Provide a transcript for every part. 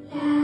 Yeah.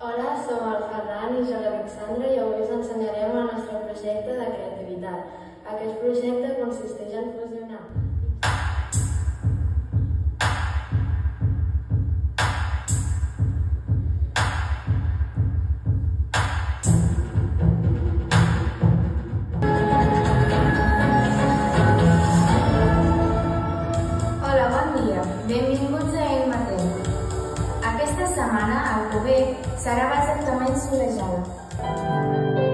Hola, som el Ferran i jo l'Alexandra i avui us ensenyarem el nostre projecte de creativitat. Aquest projecte consisteix en fusionar Hola, bon dia. Benvinguts a El Mateu. Aquesta setmana a Alcover serà basat també bastant solejada.